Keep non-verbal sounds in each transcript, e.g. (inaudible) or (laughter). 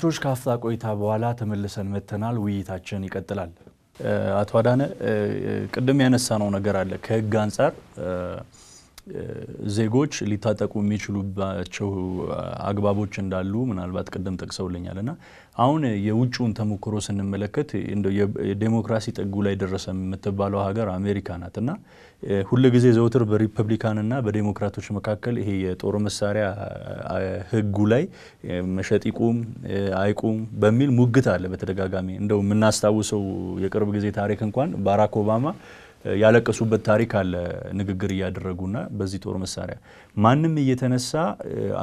ተመልካቾች ከአፍታ ቆይታ በኋላ ተመልሰን መጥተናል። ውይይታችን ይቀጥላል። አቶ አዳነ ቅድም ያነሳነው ነገር አለ። ከህግ አንጻር ዜጎች ሊታጠቁ የሚችሉባቸው አግባቦች እንዳሉ ምናልባት ቅድም ጠቅሰውልኛል እና አሁን የውጭውን ተሞክሮ ስንመለከት የዴሞክራሲ ጥጉ ላይ ደረሰ የምትባለው ሀገር አሜሪካ ናት እና ሁል ጊዜ ዘውትር በሪፐብሊካንና በዴሞክራቶች መካከል ይሄ የጦር መሳሪያ ህጉ ላይ መሸጥ ይቁም አይቁም በሚል ሙግት አለ በተደጋጋሚ እንደው የምናስታውሰው የቅርብ ጊዜ ታሪክ እንኳን ባራክ ኦባማ ያለቀሱበት ታሪክ አለ። ንግግር እያደረጉና በዚህ ጦር መሳሪያ ማንም እየተነሳ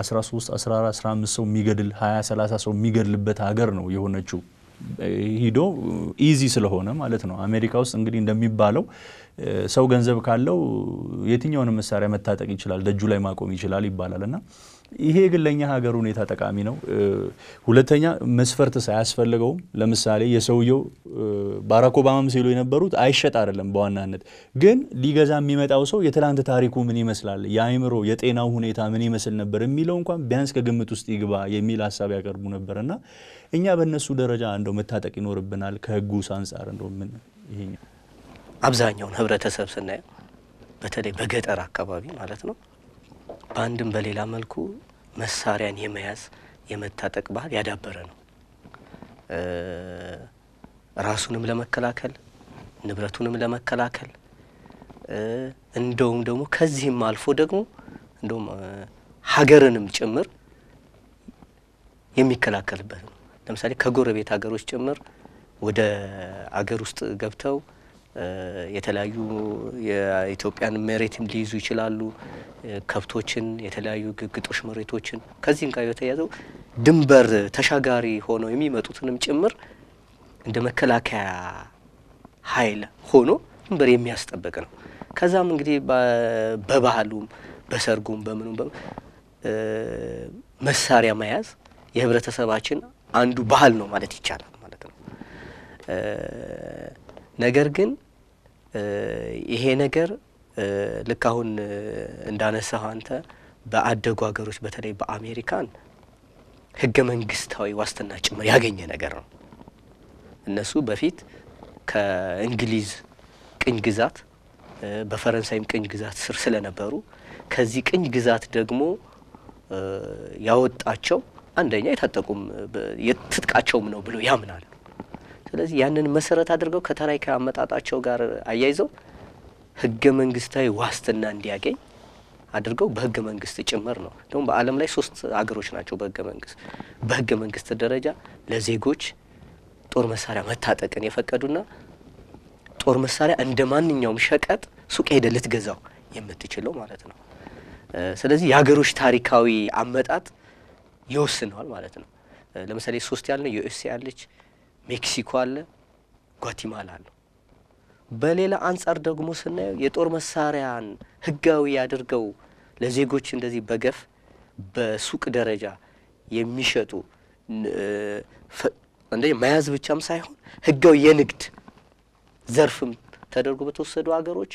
13፣ 14፣ 15 ሰው የሚገድል 20፣ 30 ሰው የሚገድልበት ሀገር ነው የሆነችው። ሂዶ ኢዚ ስለሆነ ማለት ነው። አሜሪካ ውስጥ እንግዲህ እንደሚባለው ሰው ገንዘብ ካለው የትኛውንም መሳሪያ መታጠቅ ይችላል፣ ደጁ ላይ ማቆም ይችላል ይባላል። እና ይሄ ግን ለእኛ ሀገር ሁኔታ ጠቃሚ ነው። ሁለተኛ መስፈርት ሳያስፈልገውም ለምሳሌ የሰውየው ባራክ ኦባማም ሲሉ የነበሩት አይሸጥ አይደለም በዋናነት። ግን ሊገዛ የሚመጣው ሰው የትላንት ታሪኩ ምን ይመስላል፣ የአእምሮ የጤናው ሁኔታ ምን ይመስል ነበር የሚለው እንኳን ቢያንስ ከግምት ውስጥ ይግባ የሚል ሀሳብ ያቀርቡ ነበር። እና እኛ በእነሱ ደረጃ እንደው መታጠቅ ይኖርብናል ከህጉስ አንጻር እንደው ምን ይሄኛው አብዛኛውን ህብረተሰብ ስናየው በተለይ በገጠር አካባቢ ማለት ነው በአንድም በሌላ መልኩ መሳሪያን የመያዝ የመታጠቅ ባህል ያዳበረ ነው። ራሱንም ለመከላከል ንብረቱንም ለመከላከል እንደውም ደግሞ ከዚህም አልፎ ደግሞ እንደውም ሀገርንም ጭምር የሚከላከልበት ነው። ለምሳሌ ከጎረቤት ሀገሮች ጭምር ወደ አገር ውስጥ ገብተው የተለያዩ የኢትዮጵያን መሬትም ሊይዙ ይችላሉ። ከብቶችን፣ የተለያዩ ግጦሽ መሬቶችን ከዚህም ጋር የተያዘው ድንበር ተሻጋሪ ሆነው የሚመጡትንም ጭምር እንደ መከላከያ ኃይል ሆኖ ድንበር የሚያስጠብቅ ነው። ከዛም እንግዲህ በባህሉም በሰርጉም በምኑም መሳሪያ መያዝ የህብረተሰባችን አንዱ ባህል ነው ማለት ይቻላል ማለት ነው። ነገር ግን ይሄ ነገር ልክ አሁን እንዳነሳው አንተ በአደጉ ሀገሮች በተለይ በአሜሪካን ህገ መንግስታዊ ዋስትና ጭምር ያገኘ ነገር ነው። እነሱ በፊት ከእንግሊዝ ቅኝ ግዛት በፈረንሳይም ቅኝ ግዛት ስር ስለነበሩ ከዚህ ቅኝ ግዛት ደግሞ ያወጣቸው አንደኛ የታጠቁም የትጥቃቸውም ነው ብሎ ያምናሉ። ስለዚህ ያንን መሰረት አድርገው ከታሪካዊ አመጣጣቸው ጋር አያይዘው ህገ መንግስታዊ ዋስትና እንዲያገኝ አድርገው በህገ መንግስት ጭምር ነው። ደግሞ በዓለም ላይ ሶስት ሀገሮች ናቸው በህገ መንግስት በህገ መንግስት ደረጃ ለዜጎች ጦር መሳሪያ መታጠቅን የፈቀዱና ጦር መሳሪያ እንደ ማንኛውም ሸቀጥ ሱቅ ሄደህ ልትገዛው የምትችለው ማለት ነው። ስለዚህ የሀገሮች ታሪካዊ አመጣጥ ይወስነዋል ማለት ነው። ለምሳሌ ሶስት ያልነው ዩኤስኤ አለች፣ ሜክሲኮ አለ፣ ጓቲማላ አለው። በሌላ አንጻር ደግሞ ስናየው የጦር መሳሪያን ህጋዊ አድርገው ለዜጎች እንደዚህ በገፍ በሱቅ ደረጃ የሚሸጡ እንደ መያዝ ብቻም ሳይሆን ህጋዊ የንግድ ዘርፍም ተደርጎ በተወሰዱ ሀገሮች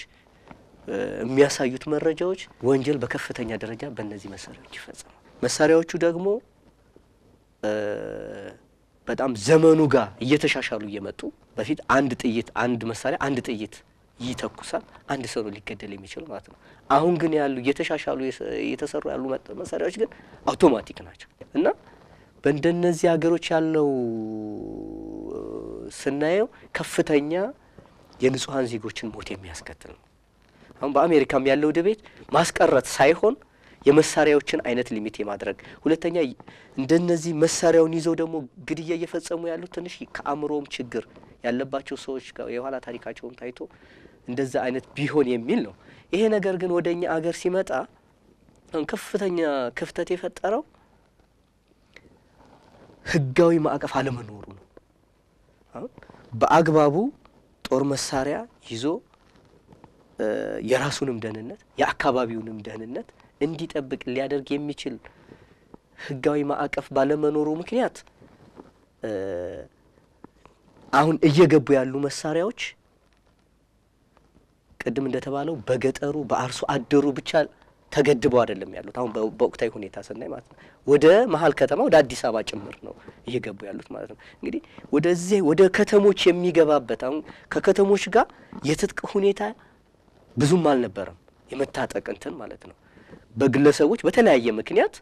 የሚያሳዩት መረጃዎች ወንጀል በከፍተኛ ደረጃ በእነዚህ መሳሪያዎች ይፈጸማል። መሳሪያዎቹ ደግሞ በጣም ዘመኑ ጋር እየተሻሻሉ እየመጡ በፊት አንድ ጥይት አንድ መሳሪያ አንድ ጥይት ይተኩሳል፣ አንድ ሰው ነው ሊገደል የሚችል ማለት ነው። አሁን ግን ያሉ እየተሻሻሉ እየተሰሩ ያሉ መሳሪያዎች ግን አውቶማቲክ ናቸው እና በእንደነዚህ ሀገሮች ያለው ስናየው ከፍተኛ የንጹሐን ዜጎችን ሞት የሚያስከትል ነው። አሁን በአሜሪካም ያለው ድቤት ማስቀረት ሳይሆን የመሳሪያዎችን አይነት ሊሚት የማድረግ ሁለተኛ እንደነዚህ መሳሪያውን ይዘው ደግሞ ግድያ እየፈጸሙ ያሉት ትንሽ ከአእምሮም ችግር ያለባቸው ሰዎች የኋላ ታሪካቸውም ታይቶ እንደዛ አይነት ቢሆን የሚል ነው። ይሄ ነገር ግን ወደ እኛ አገር ሲመጣ ከፍተኛ ክፍተት የፈጠረው ህጋዊ ማዕቀፍ አለመኖሩ ነው። በአግባቡ ጦር መሳሪያ ይዞ የራሱንም ደህንነት የአካባቢውንም ደህንነት እንዲጠብቅ ሊያደርግ የሚችል ህጋዊ ማዕቀፍ ባለመኖሩ ምክንያት አሁን እየገቡ ያሉ መሳሪያዎች ቅድም እንደተባለው በገጠሩ በአርሶ አደሩ ብቻ ተገድበው አይደለም ያሉት። አሁን በወቅታዊ ሁኔታ ስናይ ማለት ነው ወደ መሀል ከተማ ወደ አዲስ አበባ ጭምር ነው እየገቡ ያሉት ማለት ነው። እንግዲህ ወደዚህ ወደ ከተሞች የሚገባበት አሁን ከከተሞች ጋር የትጥቅ ሁኔታ ብዙም አልነበረም፣ የመታጠቅ እንትን ማለት ነው። በግለሰቦች በተለያየ ምክንያት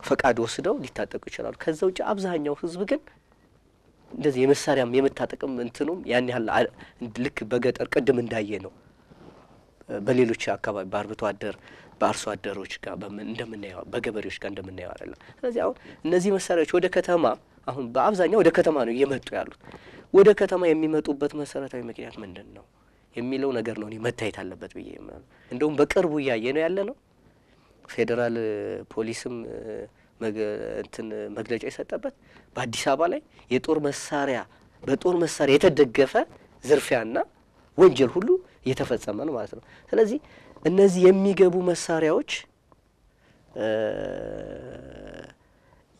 ፈቃድ ወስደው ሊታጠቁ ይችላሉ። ከዛ ውጭ አብዛኛው ህዝብ ግን እንደዚህ የመሳሪያም የመታጠቅም እንትኑም ያን ያህል ልክ በገጠር ቅድም እንዳየ ነው በሌሎች አካባቢ በአርብቶ አደር በአርሶ አደሮች ጋር እንደምናየው በገበሬዎች ጋር እንደምናየው አይደለም። ስለዚህ አሁን እነዚህ መሳሪያዎች ወደ ከተማ አሁን በአብዛኛው ወደ ከተማ ነው እየመጡ ያሉት። ወደ ከተማ የሚመጡበት መሰረታዊ ምክንያት ምንድን ነው የሚለው ነገር ነው መታየት አለበት ብዬ እንደውም በቅርቡ እያየ ነው ያለ ነው። ፌዴራል ፖሊስም እንትን መግለጫ የሰጠበት በአዲስ አበባ ላይ የጦር መሳሪያ በጦር መሳሪያ የተደገፈ ዝርፊያና ወንጀል ሁሉ እየተፈጸመ ነው ማለት ነው። ስለዚህ እነዚህ የሚገቡ መሳሪያዎች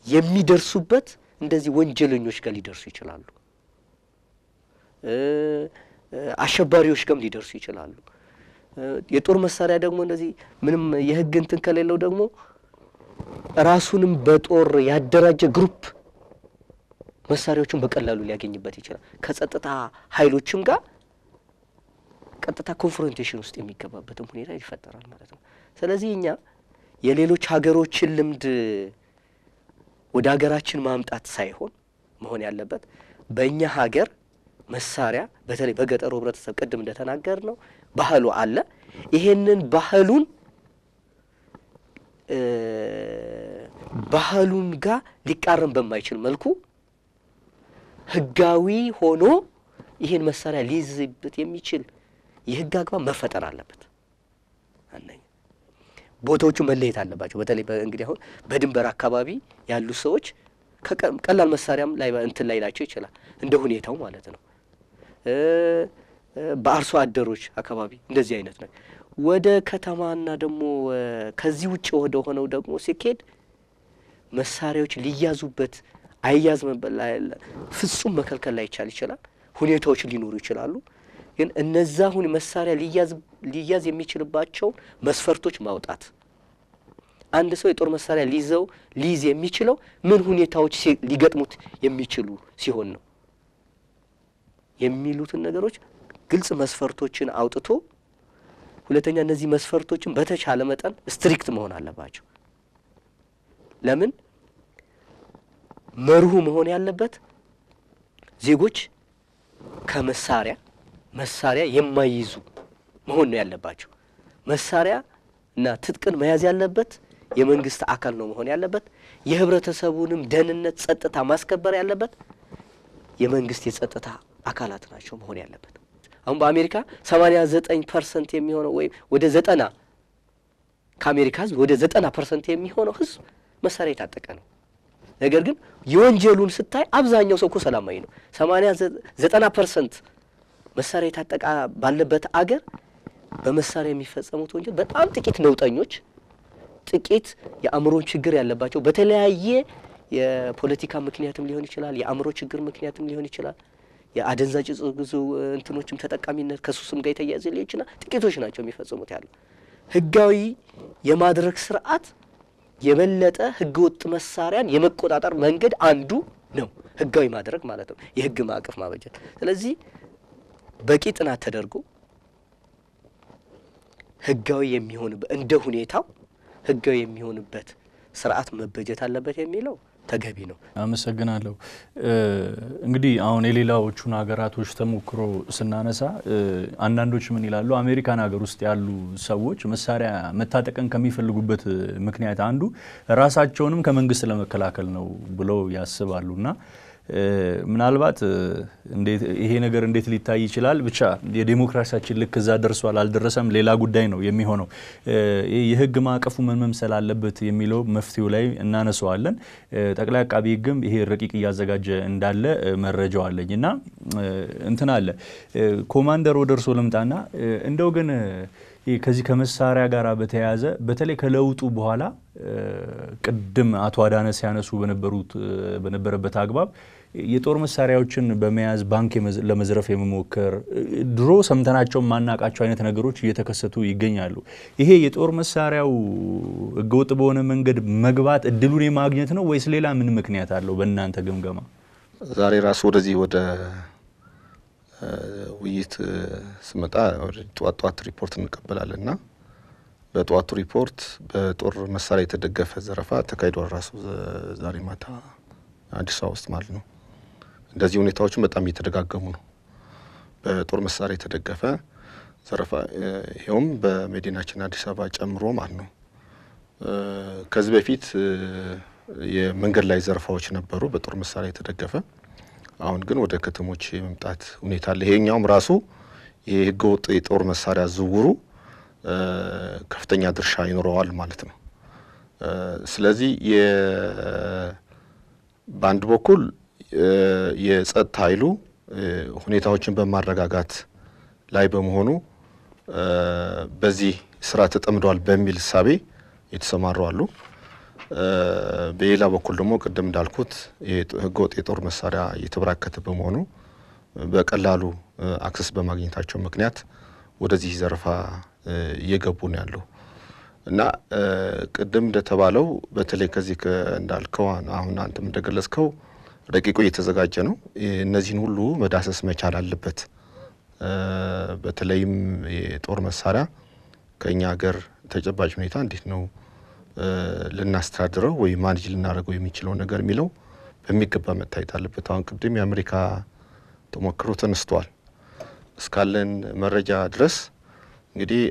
የሚደርሱበት እንደዚህ ወንጀለኞች ጋር ሊደርሱ ይችላሉ፣ አሸባሪዎች ጋርም ሊደርሱ ይችላሉ። የጦር መሳሪያ ደግሞ እንደዚህ ምንም የሕግ እንትን ከሌለው ደግሞ ራሱንም በጦር ያደራጀ group መሳሪያዎችን በቀላሉ ሊያገኝበት ይችላል። ከጸጥታ ኃይሎችም ጋር ቀጥታ confrontation ውስጥ የሚገባበትም ሁኔታ ይፈጠራል ማለት ነው። ስለዚህ እኛ የሌሎች ሀገሮችን ልምድ ወደ ሀገራችን ማምጣት ሳይሆን መሆን ያለበት በእኛ ሀገር መሳሪያ በተለይ በገጠሩ ህብረተሰብ ቅድም እንደተናገር ነው ባህሉ አለ። ይሄንን ባህሉን ባህሉን ጋር ሊቃረን በማይችል መልኩ ህጋዊ ሆኖ ይህን መሳሪያ ሊይዝበት የሚችል የህግ አግባብ መፈጠር አለበት። አንደኛ ቦታዎቹ መለየት አለባቸው። በተለይ እንግዲህ አሁን በድንበር አካባቢ ያሉ ሰዎች ቀላል መሳሪያም ላይ እንትን ላይ ላቸው ይችላል እንደ ሁኔታው ማለት ነው። በአርሶ አደሮች አካባቢ እንደዚህ አይነት ነው። ወደ ከተማና ደግሞ ከዚህ ውጭ ወደ ሆነው ደግሞ ሲኬድ መሳሪያዎች ሊያዙበት አይያዝ ፍጹም መከልከል ላይቻል ይችላል። ሁኔታዎች ሊኖሩ ይችላሉ። ግን እነዛ ሁን መሳሪያ ሊያዝ የሚችልባቸውን መስፈርቶች ማውጣት አንድ ሰው የጦር መሳሪያ ሊይዘው ሊይዝ የሚችለው ምን ሁኔታዎች ሊገጥሙት የሚችሉ ሲሆን ነው የሚሉትን ነገሮች ግልጽ መስፈርቶችን አውጥቶ ሁለተኛ እነዚህ መስፈርቶችን በተቻለ መጠን ስትሪክት መሆን አለባቸው። ለምን መርሁ መሆን ያለበት ዜጎች ከመሳሪያ መሳሪያ የማይይዙ መሆን ነው ያለባቸው። መሳሪያ እና ትጥቅን መያዝ ያለበት የመንግስት አካል ነው መሆን ያለበት። የህብረተሰቡንም ደህንነት፣ ጸጥታ ማስከበር ያለበት የመንግስት የጸጥታ አካላት ናቸው መሆን ያለበት። አሁን በአሜሪካ ሰማንያ ዘጠኝ percent የሚሆነው ወይም ወደ ዘጠና ከአሜሪካ ህዝብ ወደ ዘጠና percent የሚሆነው ህዝብ መሳሪያ የታጠቀ ነው። ነገር ግን የወንጀሉን ስታይ አብዛኛው ሰው እኮ ሰላማዊ ነው። ሰማንያ ዘጠና percent መሳሪያ የታጠቀ ባለበት አገር በመሳሪያ የሚፈጸሙት ወንጀል በጣም ጥቂት ነውጠኞች፣ ጥቂት የአእምሮን ችግር ያለባቸው በተለያየ የፖለቲካ ምክንያትም ሊሆን ይችላል፣ የአእምሮ ችግር ምክንያትም ሊሆን ይችላል፣ የአደንዛዥ እጽ ብዙ እንትኖችም ተጠቃሚነት ከሱስም ጋር የተያያዘ ሊሆን ጥቂቶች ናቸው የሚፈጽሙት ያለው ህጋዊ የማድረግ ስርዓት የበለጠ ህገወጥ መሳሪያን የመቆጣጠር መንገድ አንዱ ነው፣ ህጋዊ ማድረግ ማለት ነው፣ የህግ ማዕቀፍ ማበጀት። ስለዚህ በቂ ጥናት ተደርጎ ህጋዊ የሚሆንበት እንደ ሁኔታው ህጋዊ የሚሆንበት ስርዓት መበጀት አለበት የሚለው ተገቢ ነው። አመሰግናለሁ። እንግዲህ አሁን የሌላዎቹን ሀገራቶች ተሞክሮ ስናነሳ አንዳንዶች ምን ይላሉ? አሜሪካን ሀገር ውስጥ ያሉ ሰዎች መሳሪያ መታጠቅን ከሚፈልጉበት ምክንያት አንዱ ራሳቸውንም ከመንግስት ለመከላከል ነው ብለው ያስባሉ እና ምናልባት ይሄ ነገር እንዴት ሊታይ ይችላል? ብቻ የዴሞክራሲያችን ልክ እዛ ደርሷል አልደረሰም ሌላ ጉዳይ ነው የሚሆነው። የህግ ማዕቀፉ ምን መምሰል አለበት የሚለው መፍትሄው ላይ እናነሰዋለን። ጠቅላይ አቃቢ ህግም ይሄ ረቂቅ እያዘጋጀ እንዳለ መረጃው አለኝ እና እንትን አለ ኮማንደር ወደ እርሶ ልምጣና እንደው ግን ከዚህ ከመሳሪያ ጋር በተያያዘ በተለይ ከለውጡ በኋላ ቅድም አቶ አዳነ ሲያነሱ በነበሩት በነበረበት አግባብ የጦር መሳሪያዎችን በመያዝ ባንክ ለመዝረፍ የመሞከር ድሮ ሰምተናቸው የማናውቃቸው አይነት ነገሮች እየተከሰቱ ይገኛሉ። ይሄ የጦር መሳሪያው ህገወጥ በሆነ መንገድ መግባት እድሉን የማግኘት ነው ወይስ ሌላ ምን ምክንያት አለው በእናንተ ግምገማ? ዛሬ ራሱ ወደዚህ ወደ ውይይት ስመጣ ጠዋት ጠዋት ሪፖርት እንቀበላለን እና በጠዋቱ ሪፖርት በጦር መሳሪያ የተደገፈ ዘረፋ ተካሂዷል። ራሱ ዛሬ ማታ አዲስ አበባ ውስጥ ማለት ነው። እንደዚህ ሁኔታዎችን በጣም እየተደጋገሙ ነው። በጦር መሳሪያ የተደገፈ ዘረፋ ይኸውም በመዲናችን አዲስ አበባ ጨምሮ ማለት ነው። ከዚህ በፊት የመንገድ ላይ ዘረፋዎች ነበሩ በጦር መሳሪያ የተደገፈ። አሁን ግን ወደ ከተሞች የመምጣት ሁኔታ አለ። ይሄኛውም ራሱ ይሄ ህገወጥ የጦር መሳሪያ ዝውውሩ ከፍተኛ ድርሻ ይኖረዋል ማለት ነው። ስለዚህ በአንድ በኩል የጸጥታ ኃይሉ ሁኔታዎችን በማረጋጋት ላይ በመሆኑ በዚህ ስራ ተጠምደዋል በሚል እሳቤ የተሰማሩ አሉ። በሌላ በኩል ደግሞ ቅድም እንዳልኩት ህገወጥ የጦር መሳሪያ እየተበራከተ በመሆኑ በቀላሉ access በማግኘታቸው ምክንያት ወደዚህ ዘረፋ እየገቡ ነው ያለው እና ቅድም እንደተባለው በተለይ ከዚህ እንዳልከው አሁን አንተም እንደገለጽከው ረቂቁ እየተዘጋጀ ነው። እነዚህን ሁሉ መዳሰስ መቻል አለበት። በተለይም የጦር መሳሪያ ከእኛ ሀገር ተጨባጭ ሁኔታ እንዴት ነው ልናስተዳድረው ወይ manage ልናደርገው የሚችለው ነገር የሚለው በሚገባ መታየት አለበት። አሁን ቅድም የአሜሪካ ተሞክሮ ተነስተዋል። እስካለን መረጃ ድረስ እንግዲህ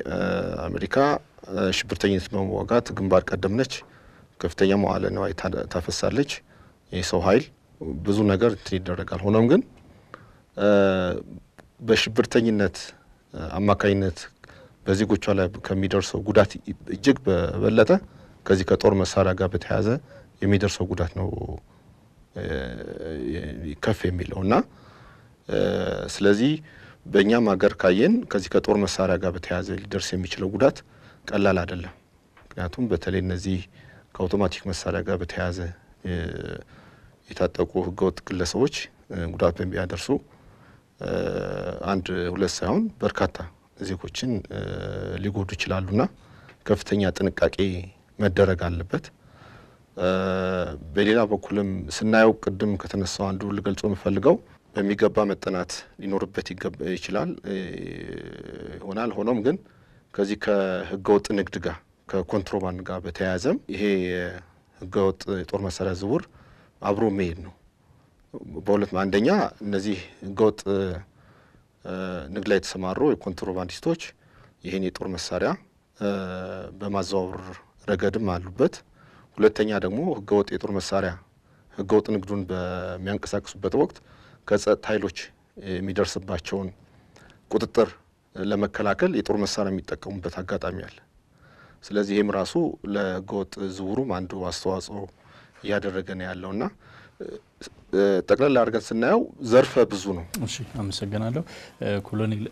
አሜሪካ ሽብርተኝነት በመዋጋት ግንባር ቀደም ነች። ከፍተኛ መዋለ ንዋይ ታፈሳለች። የሰው ኃይል ብዙ ነገር ይደረጋል። ሆኖም ግን በሽብርተኝነት አማካኝነት በዜጎቿ ላይ ከሚደርሰው ጉዳት እጅግ በበለጠ ከዚህ ከጦር መሳሪያ ጋር በተያያዘ የሚደርሰው ጉዳት ነው ከፍ የሚለው እና ስለዚህ በእኛም ሀገር ካየን ከዚህ ከጦር መሳሪያ ጋር በተያያዘ ሊደርስ የሚችለው ጉዳት ቀላል አይደለም። ምክንያቱም በተለይ እነዚህ ከአውቶማቲክ መሳሪያ ጋር በተያያዘ የታጠቁ ህገወጥ ግለሰቦች ጉዳት በሚያደርሱ አንድ ሁለት ሳይሆን በርካታ ዜጎችን ሊጎዱ ይችላሉና ከፍተኛ ጥንቃቄ መደረግ አለበት። በሌላ በኩልም ስናየው ቅድም ከተነሳው አንዱ ልገልጾ የምፈልገው በሚገባ መጠናት ሊኖርበት ይችላል ይሆናል። ሆኖም ግን ከዚህ ከህገወጥ ንግድ ጋር ከኮንትሮባንድ ጋር በተያያዘም ይሄ ህገወጥ የጦር መሳሪያ ዝውውር አብሮ መሄድ ነው። በሁለት አንደኛ እነዚህ ህገወጥ ንግድ ላይ የተሰማሩ የኮንትሮባንዲስቶች ይህን የጦር መሳሪያ በማዘዋወር ረገድም አሉበት። ሁለተኛ ደግሞ ህገወጥ የጦር መሳሪያ ህገወጥ ንግዱን በሚያንቀሳቅሱበት ወቅት ከጸጥታ ኃይሎች የሚደርስባቸውን ቁጥጥር ለመከላከል የጦር መሳሪያ የሚጠቀሙበት አጋጣሚ አለ። ስለዚህ ይህም ራሱ ለህገወጥ ዝውውሩም አንዱ አስተዋጽኦ እያደረገ ነው ያለውና ጠቅላላ አድርገን ስናየው ዘርፈ ብዙ ነው። እሺ፣ አመሰግናለሁ ኮሎኔል።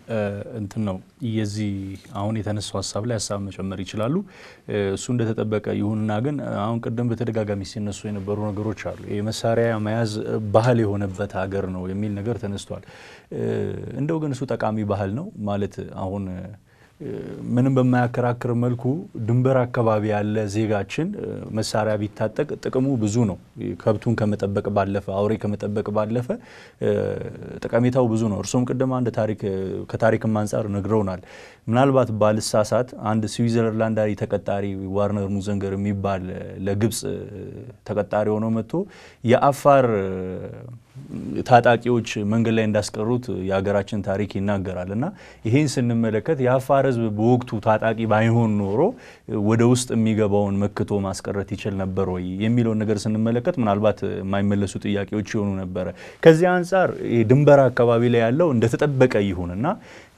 እንትን ነው የዚህ አሁን የተነሳው ሀሳብ ላይ ሀሳብ መጨመር ይችላሉ። እሱ እንደተጠበቀ ይሁንና ግን አሁን ቅድም በተደጋጋሚ ሲነሱ የነበሩ ነገሮች አሉ። ይህ መሳሪያ መያዝ ባህል የሆነበት ሀገር ነው የሚል ነገር ተነስቷል። እንደው ግን እሱ ጠቃሚ ባህል ነው ማለት አሁን ምንም በማያከራክር መልኩ ድንበር አካባቢ ያለ ዜጋችን መሳሪያ ቢታጠቅ ጥቅሙ ብዙ ነው። ከብቱን ከመጠበቅ ባለፈ አውሬ ከመጠበቅ ባለፈ ጠቀሜታው ብዙ ነው። እርሶም ቅድም አንድ ታሪክ ከታሪክም አንጻር ነግረውናል። ምናልባት ባልሳሳት አንድ ስዊዘርላንዳዊ ተቀጣሪ ዋርነር ሙዘንገር የሚባል ለግብፅ ተቀጣሪ ሆኖ መጥቶ የአፋር ታጣቂዎች መንገድ ላይ እንዳስቀሩት የሀገራችን ታሪክ ይናገራል እና ይህን ስንመለከት የአፋር ሕዝብ በወቅቱ ታጣቂ ባይሆን ኖሮ ወደ ውስጥ የሚገባውን መክቶ ማስቀረት ይችል ነበር ወይ የሚለውን ነገር ስንመለከት ምናልባት የማይመለሱ ጥያቄዎች ይሆኑ ነበረ። ከዚህ አንጻር ድንበር አካባቢ ላይ ያለው እንደተጠበቀ ይሁን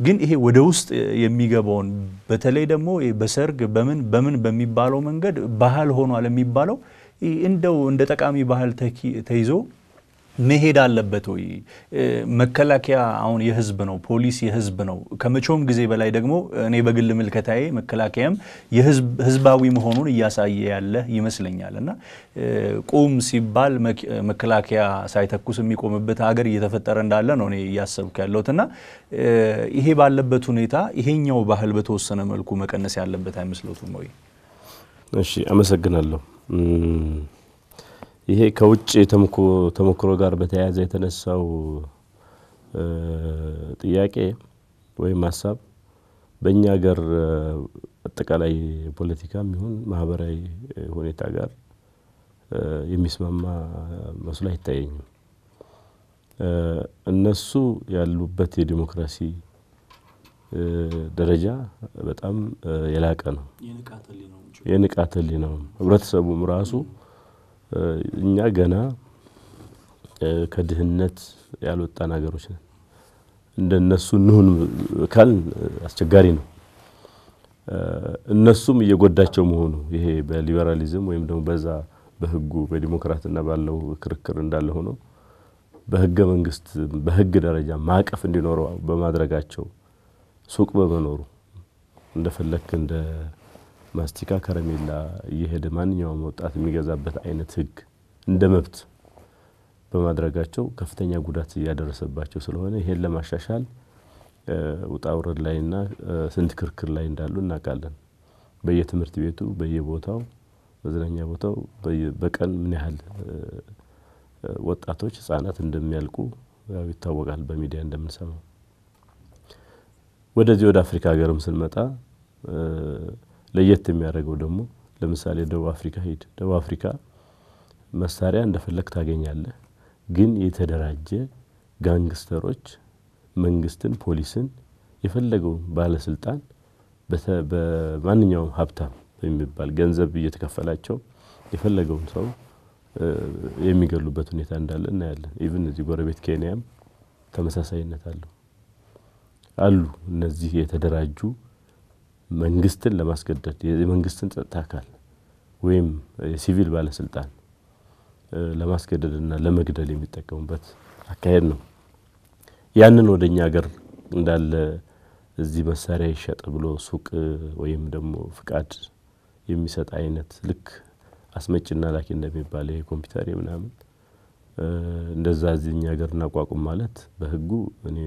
ግን ይሄ ወደ ውስጥ የሚገባውን በተለይ ደግሞ በሰርግ በምን በምን በሚባለው መንገድ ባህል ሆኗል የሚባለው እንደው እንደ ጠቃሚ ባህል ተይዞ መሄድ አለበት ወይ? መከላከያ አሁን የህዝብ ነው፣ ፖሊስ የህዝብ ነው። ከመቼውም ጊዜ በላይ ደግሞ እኔ በግል ምልከታዬ መከላከያም ህዝባዊ መሆኑን እያሳየ ያለ ይመስለኛል እና ቁም ሲባል መከላከያ ሳይተኩስ የሚቆምበት ሀገር እየተፈጠረ እንዳለ ነው እኔ እያሰብኩ ያለሁት እና ይሄ ባለበት ሁኔታ ይሄኛው ባህል በተወሰነ መልኩ መቀነስ ያለበት አይመስለቱም ወይ? እሺ፣ አመሰግናለሁ። ይሄ ከውጭ ተሞክሮ ጋር በተያያዘ የተነሳው ጥያቄ ወይም ሀሳብ በእኛ ሀገር አጠቃላይ ፖለቲካም ይሁን ማህበራዊ ሁኔታ ጋር የሚስማማ መስሎ አይታየኝም። እነሱ ያሉበት የዲሞክራሲ ደረጃ በጣም የላቀ ነው። የንቃተ ህሊናውም ህብረተሰቡም ራሱ እኛ ገና ከድህነት ያልወጣን ሀገሮች ነን። እንደነሱ እንሁን ካልን አስቸጋሪ ነው። እነሱም እየጎዳቸው መሆኑ ይሄ በሊበራሊዝም ወይም ደግሞ በዛ በህጉ በዲሞክራትና ባለው ክርክር እንዳለ ሆኖ በህገ መንግስት በህግ ደረጃ ማዕቀፍ እንዲኖረው በማድረጋቸው ሱቅ በመኖሩ እንደፈለክ እንደ ማስቲካ ከረሜላ እየሄደ ማንኛውም ወጣት የሚገዛበት አይነት ህግ እንደ መብት በማድረጋቸው ከፍተኛ ጉዳት እያደረሰባቸው ስለሆነ ይሄን ለማሻሻል ውጣ ውረድ ላይና ስንት ክርክር ላይ እንዳሉ እናውቃለን። በየትምህርት ቤቱ በየቦታው መዝናኛ ቦታው በቀን ምን ያህል ወጣቶች ህጻናት እንደሚያልቁ ያው ይታወቃል፣ በሚዲያ እንደምንሰማው። ወደዚህ ወደ አፍሪካ ሀገርም ስንመጣ ለየት የሚያደርገው ደግሞ ለምሳሌ ደቡብ አፍሪካ ሂድ። ደቡብ አፍሪካ መሳሪያ እንደፈለግ ታገኛለህ፣ ግን የተደራጀ ጋንግስተሮች መንግስትን፣ ፖሊስን የፈለገውን ባለስልጣን በማንኛውም ሀብታም የሚባል ገንዘብ እየተከፈላቸው የፈለገውን ሰው የሚገሉበት ሁኔታ እንዳለ እናያለን። even እዚህ ጎረቤት ኬንያም ተመሳሳይነት አለው አሉ። እነዚህ የተደራጁ መንግስትን ለማስገደድ የመንግስትን ጸጥታ አካል ወይም የሲቪል ባለስልጣን ለማስገደድና ለመግደል የሚጠቀሙበት አካሄድ ነው። ያንን ወደ እኛ ሀገር እንዳለ እዚህ መሳሪያ ይሸጥ ብሎ ሱቅ ወይም ደግሞ ፍቃድ የሚሰጥ አይነት ልክ አስመጭና ላኪ እንደሚባለው የኮምፒውተር ምናምን እንደዛ እዚህ እኛ ሀገር እናቋቁም ማለት በህጉ እኔ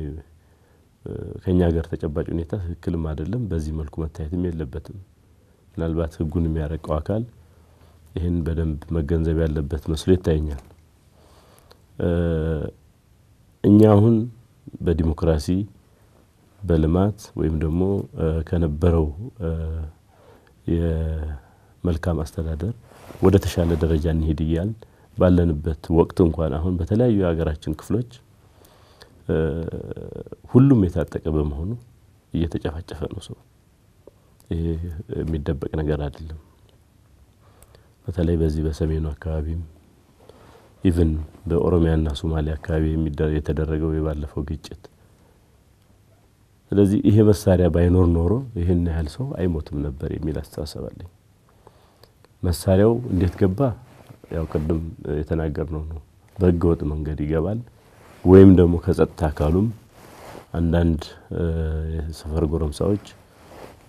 ከኛ ሀገር ተጨባጭ ሁኔታ ትክክልም አይደለም። በዚህ መልኩ መታየትም የለበትም። ምናልባት ህጉን የሚያረቀው አካል ይህን በደንብ መገንዘብ ያለበት መስሎ ይታየኛል። እኛ አሁን በዲሞክራሲ በልማት ወይም ደግሞ ከነበረው የመልካም አስተዳደር ወደ ተሻለ ደረጃ እንሄድ እያልን ባለንበት ወቅት እንኳን አሁን በተለያዩ የሀገራችን ክፍሎች ሁሉም የታጠቀ በመሆኑ እየተጨፋጨፈ ነው ሰው። ይሄ የሚደበቅ ነገር አይደለም። በተለይ በዚህ በሰሜኑ አካባቢም ኢቭን በኦሮሚያና ሶማሊያ አካባቢ የተደረገው የባለፈው ግጭት። ስለዚህ ይሄ መሳሪያ ባይኖር ኖሮ ይህን ያህል ሰው አይሞትም ነበር የሚል አስተሳሰብ አለኝ። መሳሪያው እንዴት ገባ? ያው ቅድም የተናገርነው ነው። በህገ ወጥ መንገድ ይገባል ወይም ደግሞ ከጸጥታ አካሉም አንዳንድ የሰፈር ጎረምሳዎች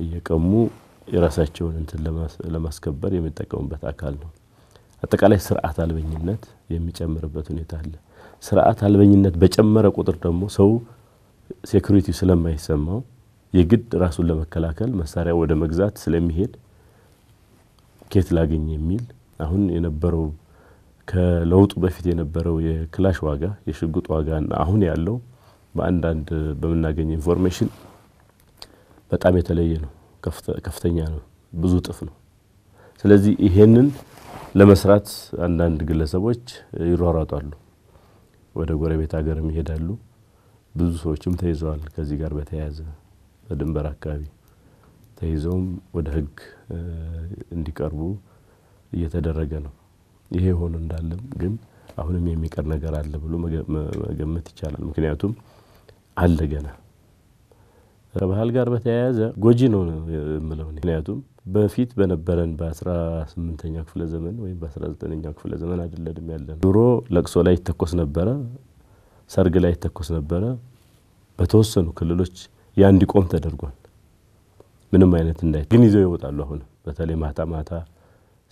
እየቀሙ የራሳቸውን እንትን ለማስከበር የሚጠቀሙበት አካል ነው። አጠቃላይ ስርዓት አልበኝነት የሚጨምርበት ሁኔታ አለ። ስርዓት አልበኝነት በጨመረ ቁጥር ደግሞ ሰው security ስለማይሰማው የግድ ራሱን ለመከላከል መሳሪያ ወደ መግዛት ስለሚሄድ ኬት ላገኝ የሚል አሁን የነበረው ከለውጡ በፊት የነበረው የክላሽ ዋጋ የሽጉጥ ዋጋና አሁን ያለው በአንዳንድ በምናገኘው information በጣም የተለየ ነው። ከፍተኛ ነው። ብዙ እጥፍ ነው። ስለዚህ ይሄንን ለመስራት አንዳንድ ግለሰቦች ይሯሯጣሉ። ወደ ጎረቤት ሀገርም ይሄዳሉ። ብዙ ሰዎችም ተይዘዋል። ከዚህ ጋር በተያያዘ በድንበር አካባቢ ተይዘውም ወደ ሕግ እንዲቀርቡ እየተደረገ ነው። ይሄ ሆኖ እንዳለም ግን አሁንም የሚቀር ነገር አለ ብሎ መገመት ይቻላል። ምክንያቱም አለ ገና ከባህል ጋር በተያያዘ ጎጂ ነው የምለው። ምክንያቱም በፊት በነበረን በአስራ ስምንተኛው ክፍለ ዘመን ወይም በአስራ ዘጠነኛው ክፍለ ዘመን አይደለንም ያለ ነው። ድሮ ለቅሶ ላይ ይተኮስ ነበረ፣ ሰርግ ላይ ይተኮስ ነበረ። በተወሰኑ ክልሎች ያ እንዲቆም ተደርጓል። ምንም አይነት እንዳይ ግን ይዘው ይወጣሉ። አሁን በተለይ ማታ ማታ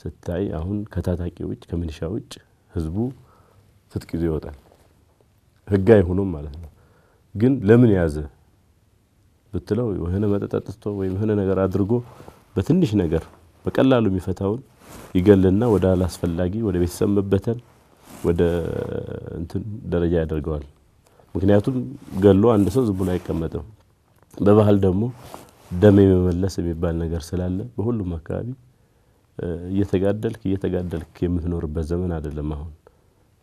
ስታይ አሁን ከታጣቂ ውጭ ከሚሊሻ ውጭ ህዝቡ ትጥቅ ይዞ ይወጣል። ህግ አይሆኑም ማለት ነው። ግን ለምን ያዘ ብትለው የሆነ መጠጥ ጠጥቶ ወይም የሆነ ነገር አድርጎ በትንሽ ነገር በቀላሉ የሚፈታውን ይገልና ወደ አላስፈላጊ ወደ ቤተሰብ መበተን ወደ እንትን ደረጃ ያደርገዋል። ምክንያቱም ገሎ አንድ ሰው ዝም ብሎ አይቀመጥም። በባህል ደግሞ ደም የመመለስ የሚባል ነገር ስላለ በሁሉም አካባቢ እየተጋደልክ እየተጋደልክ የምትኖርበት ዘመን አይደለም አሁን።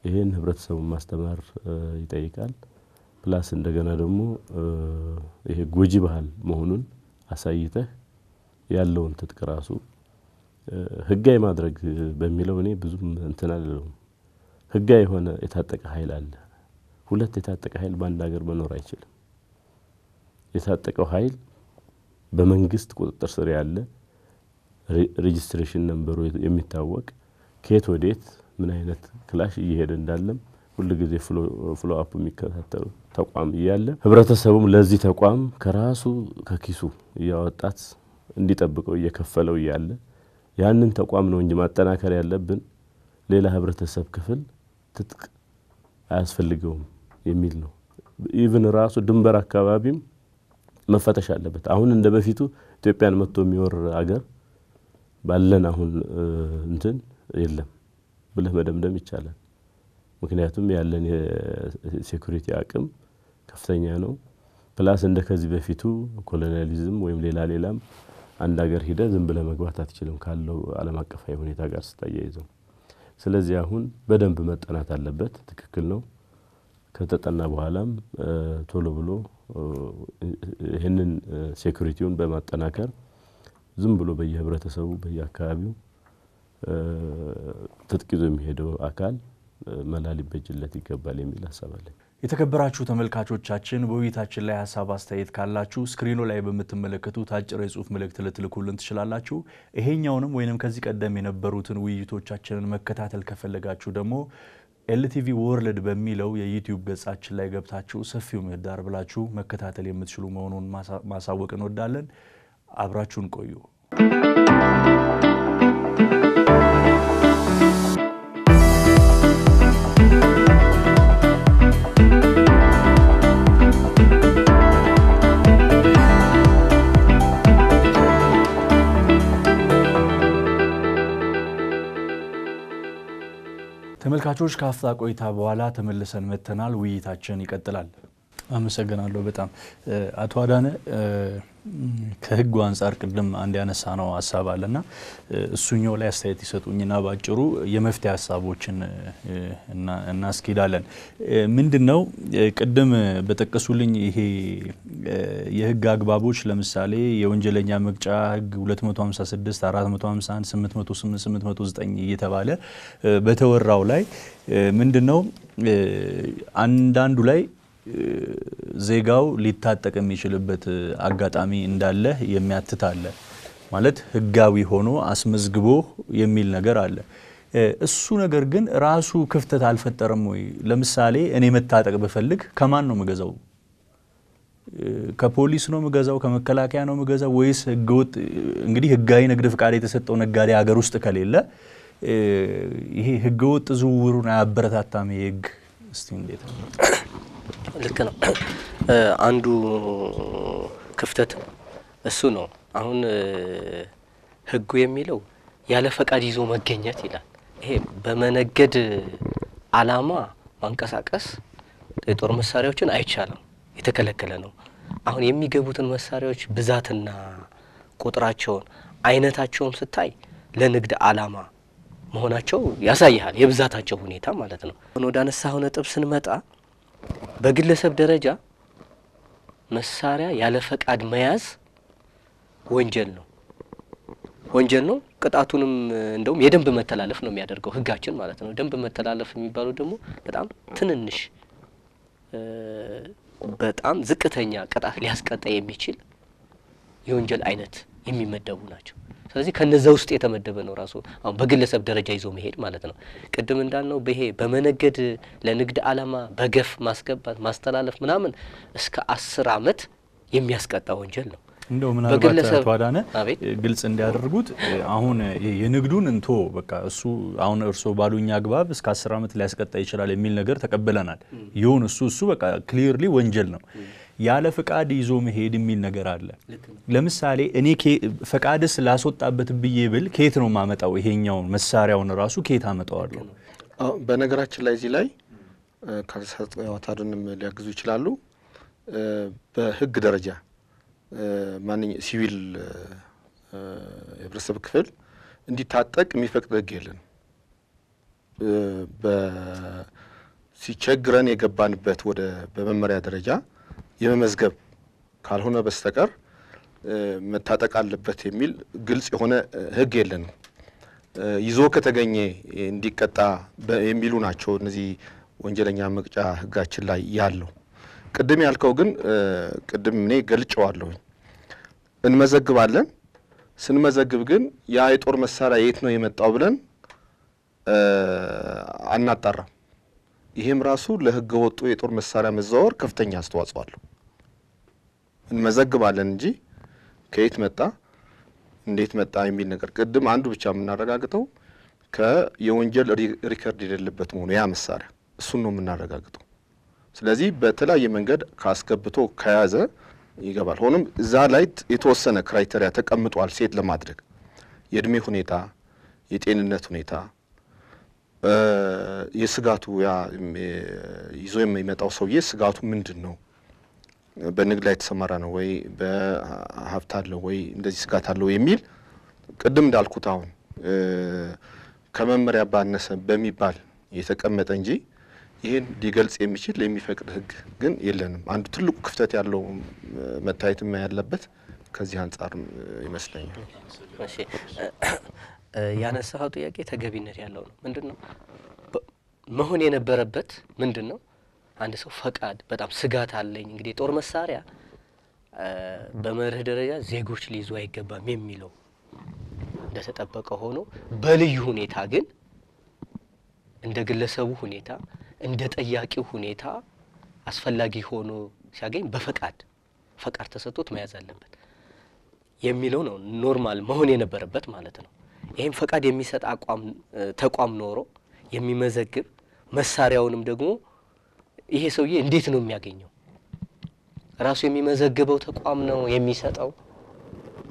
ይህን ህብረተሰቡን ማስተማር ይጠይቃል። ፕላስ እንደገና ደግሞ ይሄ ጎጂ ባህል መሆኑን አሳይተህ ያለውን ትጥቅ ራሱ ህጋዊ ማድረግ በሚለው እኔ ብዙም እንትን አልለውም። ህጋዊ የሆነ የታጠቀ ኃይል አለ። ሁለት የታጠቀ ኃይል በአንድ ሀገር መኖር አይችልም። የታጠቀው ኃይል በመንግስት ቁጥጥር ስር ያለ registration number ኡ የሚታወቅ ከየት ወዴት ምን አይነት ክላሽ እየሄደ እንዳለም ሁሉ ጊዜ follow up የሚከታተሉ ተቋም እያለ ህብረተሰቡም ለዚህ ተቋም ከራሱ ከኪሱ እያወጣት እንዲጠብቀው እየከፈለው እያለ ያንን ተቋም ነው እንጂ ማጠናከር ያለብን ሌላ ህብረተሰብ ክፍል ትጥቅ አያስፈልገውም የሚል ነው። even ራሱ ድንበር አካባቢም መፈተሽ አለበት። አሁን እንደ በፊቱ ኢትዮጵያን መጥቶ የሚወር አገር ባለን አሁን እንትን የለም ብለህ መደምደም ይቻላል። ምክንያቱም ያለን የ security አቅም ከፍተኛ ነው። plus እንደ ከዚህ በፊቱ colonialism ወይም ሌላ ሌላም አንድ ሀገር ሄደህ ዝም ብለህ መግባት አትችልም ካለው ዓለም አቀፋዊ ሁኔታ ጋር ስታያይዘው። ስለዚህ አሁን በደንብ መጠናት አለበት። ትክክል ነው። ከተጠና በኋላም ቶሎ ብሎ ይህንን security ውን በማጠናከር ዝም ብሎ በየህብረተሰቡ በየአካባቢው ትጥቅ ይዞ የሚሄደው አካል መላ ሊበጅለት ይገባል የሚል ሀሳብ አለኝ። የተከበራችሁ ተመልካቾቻችን በውይይታችን ላይ ሀሳብ አስተያየት ካላችሁ screen ኡ ላይ በምትመለከቱት አጭር የጽሁፍ መልእክት ልትልኩልን ትችላላችሁ። ይሄኛውንም ወይንም ከዚህ ቀደም የነበሩትን ውይይቶቻችንን መከታተል ከፈለጋችሁ ደግሞ LTV World በሚለው የ YouTube ገጻችን ላይ ገብታችሁ ሰፊው ምህዳር ብላችሁ መከታተል የምትችሉ መሆኑን ማሳወቅ እንወዳለን። አብራችሁን ቆዩ። ተመልካቾች ከአፍታ ቆይታ በኋላ ተመልሰን መጥተናል። ውይይታችን ይቀጥላል። አመሰግናለሁ በጣም አቶ አዳነ። ከህጉ አንጻር ቅድም አንድ ያነሳ ነው ሀሳብ አለና እሱኛው ላይ አስተያየት ይሰጡኝና ባጭሩ የመፍትሄ ሀሳቦችን እናስኬዳለን። ምንድን ነው ቅድም በጠቀሱልኝ ይሄ የህግ አግባቦች ለምሳሌ የወንጀለኛ መቅጫ ህግ 256፣ 451፣ 808፣ 809 እየተባለ በተወራው ላይ ምንድን ነው አንዳንዱ ላይ ዜጋው ሊታጠቅ የሚችልበት አጋጣሚ እንዳለ የሚያትት አለ። ማለት ህጋዊ ሆኖ አስመዝግቦ የሚል ነገር አለ። እሱ ነገር ግን ራሱ ክፍተት አልፈጠረም ወይ? ለምሳሌ እኔ መታጠቅ ብፈልግ ከማን ነው ምገዛው? ከፖሊስ ነው ምገዛው? ከመከላከያ ነው ምገዛው? ወይስ ህገወጥ እንግዲህ ህጋዊ ንግድ ፍቃድ የተሰጠው ነጋዴ ሀገር ውስጥ ከሌለ ይሄ ህገወጥ ዝውውሩን አያበረታታም ይሄ ህግ? እስቲ እንዴት ነው? ልክ ነው። (coughs) አንዱ ክፍተት እሱ ነው። አሁን ህጉ የሚለው ያለ ፈቃድ ይዞ መገኘት ይላል። ይሄ በመነገድ አላማ ማንቀሳቀስ የጦር መሳሪያዎችን አይቻልም፣ የተከለከለ ነው። አሁን የሚገቡትን መሳሪያዎች ብዛትና ቁጥራቸውን አይነታቸውን ስታይ ለንግድ አላማ መሆናቸው ያሳይሃል፣ የብዛታቸው ሁኔታ ማለት ነው። ወደ አነሳኸው ነጥብ ስንመጣ በግለሰብ ደረጃ መሳሪያ ያለ ፈቃድ መያዝ ወንጀል ነው፣ ወንጀል ነው። ቅጣቱንም እንደውም የደንብ መተላለፍ ነው የሚያደርገው ህጋችን ማለት ነው። ደንብ መተላለፍ የሚባለው ደግሞ በጣም ትንንሽ በጣም ዝቅተኛ ቅጣት ሊያስቀጣ የሚችል የወንጀል አይነት የሚመደቡ ናቸው። ስለዚህ ከነዛ ውስጥ የተመደበ ነው ራሱ አሁን በግለሰብ ደረጃ ይዞ መሄድ ማለት ነው። ቅድም እንዳልነው በይሄ በመነገድ ለንግድ ዓላማ በገፍ ማስገባት ማስተላለፍ ምናምን እስከ አስር አመት የሚያስቀጣ ወንጀል ነው። እንደው ምናልባት አቶ አዳነ ግልጽ እንዲያደርጉት አሁን የንግዱን እንትን በቃ እሱ አሁን እርስዎ ባሉኝ አግባብ እስከ አስር ዓመት ሊያስቀጣ ይችላል የሚል ነገር ተቀብለናል። ይሁን እሱ እሱ በቃ clearly ወንጀል ነው። ያለ ፍቃድ ይዞ መሄድ የሚል ነገር አለ። ለምሳሌ እኔ ኬ- ፈቃድስ ላስወጣበት ብዬ ብል ከየት ነው ማመጣው? ይሄኛውን መሳሪያውን ራሱ ከየት አመጣዋለሁ? በነገራችን ላይ እዚህ ላይ ካሳጣዋታድንም ሊያግዙ ይችላሉ። በህግ ደረጃ ማንኛ ሲቪል እ፣ የህብረተሰብ ክፍል እንዲታጠቅ የሚፈቅድ ህግ የለን። ሲቸግረን የገባንበት ወደ በመመሪያ ደረጃ የመመዝገብ ካልሆነ በስተቀር መታጠቅ አለበት የሚል ግልጽ የሆነ ህግ የለንም። ይዞ ከተገኘ እንዲቀጣ የሚሉ ናቸው እነዚህ ወንጀለኛ መቅጫ ህጋችን ላይ ያለው። ቅድም ያልከው ግን ቅድም እኔ ገልጨዋለሁኝ። እንመዘግባለን። ስንመዘግብ ግን ያ የጦር መሳሪያ የት ነው የመጣው ብለን አናጣራም። ይህም ራሱ ለህገ ወጡ የጦር መሳሪያ መዘዋወር ከፍተኛ አስተዋጽኦ አለው። እንመዘግባለን እንጂ ከየት መጣ እንዴት መጣ የሚል ነገር ቅድም አንዱ ብቻ የምናረጋግጠው ከየወንጀል re- record የሌለበት መሆኑ ያ መሳሪያ እሱን ነው የምናረጋግጠው። ስለዚህ በተለያየ መንገድ ካስገብቶ ከያዘ ይገባል። ሆኖም እዛ ላይ የተወሰነ criteria ተቀምጧል set ለማድረግ የእድሜ ሁኔታ፣ የጤንነት ሁኔታ የስጋቱ ያ ይዞ የሚመጣው ሰውዬ ስጋቱ ምንድን ነው? በንግድ ላይ የተሰማራ ነው ወይ በሀብት አለው ወይ እንደዚህ ስጋት አለው የሚል ቅድም እንዳልኩት አሁን ከመመሪያ ባነሰ በሚባል የተቀመጠ እንጂ ይህን ሊገልጽ የሚችል የሚፈቅድ ሕግ ግን የለንም። አንዱ ትልቁ ክፍተት ያለው መታየትም ያለበት ከዚህ አንጻር ይመስለኛል። ያነሳኸው ጥያቄ ተገቢነት ያለው ነው። ምንድን ነው መሆን የነበረበት ምንድን ነው? አንድ ሰው ፈቃድ በጣም ስጋት አለኝ እንግዲህ የጦር መሳሪያ በመርህ ደረጃ ዜጎች ሊይዙ አይገባም የሚለው እንደተጠበቀ ሆኖ በልዩ ሁኔታ ግን እንደ ግለሰቡ ሁኔታ እንደ ጠያቂው ሁኔታ አስፈላጊ ሆኖ ሲያገኝ በፈቃድ ፈቃድ ተሰጥቶት መያዝ አለበት የሚለው ነው normal መሆን የነበረበት ማለት ነው። ይህም ፈቃድ የሚሰጥ አቋም ተቋም ኖሮ የሚመዘግብ መሳሪያውንም ደግሞ ይሄ ሰውዬ እንዴት ነው የሚያገኘው? ራሱ የሚመዘግበው ተቋም ነው የሚሰጠው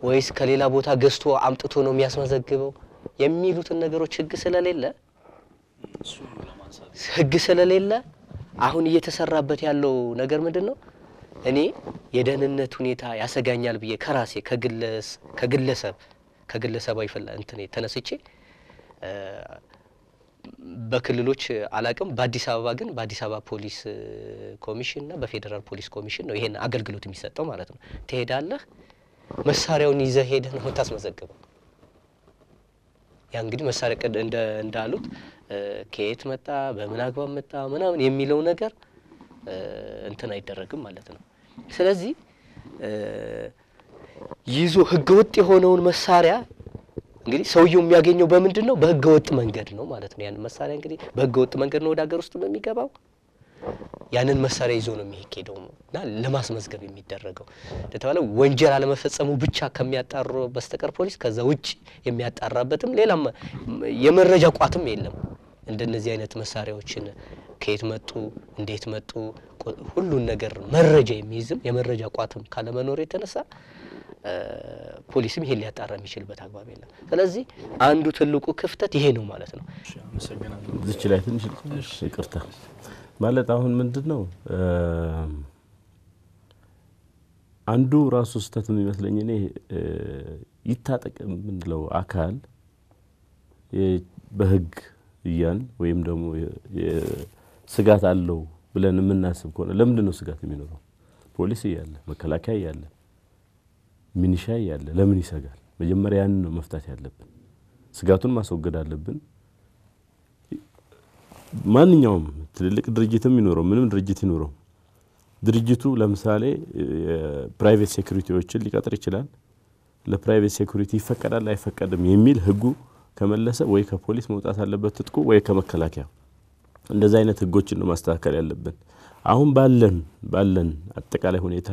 ወይስ ከሌላ ቦታ ገዝቶ አምጥቶ ነው የሚያስመዘግበው የሚሉትን ነገሮች ህግ ስለሌለ ህግ ስለሌለ አሁን እየተሰራበት ያለው ነገር ምንድን ነው? እኔ የደህንነት ሁኔታ ያሰጋኛል ብዬ ከራሴ ከግለሰብ ከግለሰባዊ እንትን ተነስቼ በክልሎች አላቅም። በአዲስ አበባ ግን በአዲስ አበባ ፖሊስ እ፣ ኮሚሽን እና በፌዴራል ፖሊስ ኮሚሽን ነው ይሄን አገልግሎት የሚሰጠው ማለት ነው። ትሄዳለህ፣ መሳሪያውን ይዘህ ሄደህ ነው የምታስመዘግበው። ያ እንግዲህ መሳሪያ ቅድ እንዳሉት ከየት መጣ በምን አግባብ መጣ ምናምን የሚለው ነገር እንትን አይደረግም ማለት ነው። ስለዚህ ይዞ ህገወጥ የሆነውን መሳሪያ እንግዲህ ሰውየው የሚያገኘው በምንድን ነው? በህገወጥ መንገድ ነው ማለት ነው። ያንን መሳሪያ እንግዲህ በህገወጥ መንገድ ነው ወደ ሀገር ውስጥ የሚገባው። ያንን መሳሪያ ይዞ ነው የሚሄደው እና ለማስመዝገብ የሚደረገው እንደተባለ ወንጀል አለመፈጸሙ ብቻ ከሚያጣሩ በስተቀር ፖሊስ ከዛ ውጭ የሚያጣራበትም ሌላም የመረጃ ቋትም የለም። እንደነዚህ አይነት መሳሪያዎችን ከየት መጡ፣ እንዴት መጡ፣ ሁሉን ነገር መረጃ የሚይዝም የመረጃ ቋትም ካለመኖር የተነሳ ፖሊስም ይሄን ሊያጣራ የሚችልበት አግባብ የለም። ስለዚህ አንዱ ትልቁ ክፍተት ይሄ ነው ማለት ነው። እዚች ላይ ትንሽ ይቅርታ ማለት አሁን ምንድን ነው አንዱ ራሱ ስህተት የሚመስለኝ እኔ ይታጠቅ የምንለው አካል በህግ እያን ወይም ደግሞ ስጋት አለው ብለን የምናስብ ከሆነ ለምንድን ነው ስጋት የሚኖረው? ፖሊስ እያለ መከላከያ እያለ ሚኒሻ እያለ ለምን ይሰጋል? መጀመሪያ ያንን ነው መፍታት ያለብን። ስጋቱን ማስወገድ አለብን። ማንኛውም ትልልቅ ድርጅትም ይኖረው ምንም ድርጅት ይኖረው ድርጅቱ ለምሳሌ የ private security ዎችን ሊቀጥር ይችላል። ለ private security ይፈቀዳል አይፈቀድም የሚል ህጉ ከመለሰ ወይ ከፖሊስ መውጣት አለበት ትጥቁ ወይ ከመከላከያ። እንደዚህ አይነት ህጎችን ነው ማስተካከል ያለብን። አሁን ባለን ባለን አጠቃላይ ሁኔታ